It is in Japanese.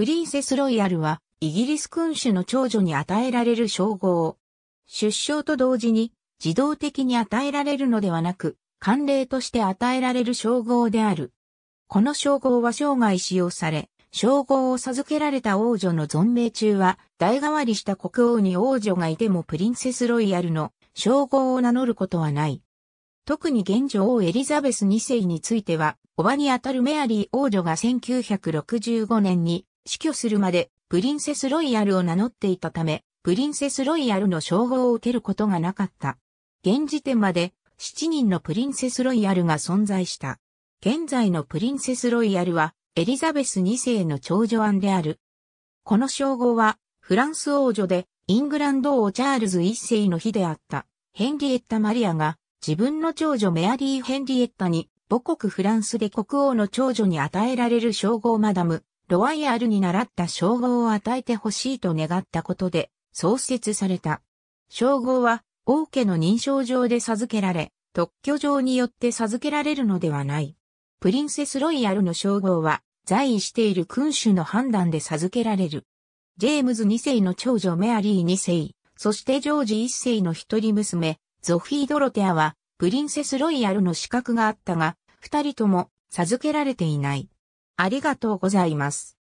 プリンセスロイヤルはイギリス君主の長女に与えられる称号。出生と同時に自動的に与えられるのではなく、慣例として与えられる称号である。この称号は生涯使用され、称号を授けられた王女の存命中は、代替わりした国王に王女がいてもプリンセスロイヤルの称号を名乗ることはない。特に現女王エリザベス2世については、おばにあたるメアリー王女が1965年に死去するまでプリンセスロイヤルを名乗っていたため、プリンセスロイヤルの称号を受けることがなかった。現時点まで7人のプリンセスロイヤルが存在した。現在のプリンセスロイヤルはエリザベス2世の長女案である。この称号は、フランス王女で、イングランド王チャールズ1世の日であった、ヘンリエッタ・マリアが、自分の長女メアリー・ヘンリエッタに、母国フランスで国王の長女に与えられる称号マダム、ロワイヤルに倣った称号を与えてほしいと願ったことで、創設された。称号は、王家の認証上で授けられ、特許上によって授けられるのではない。プリンセスロイヤルの称号は、在位している君主の判断で授けられる。ジェームズ2世の長女メアリー2世、そしてジョージ1世の一人娘、ゾフィー・ドロテアは、プリンセスロイヤルの資格があったが、二人とも授けられていない。ありがとうございます。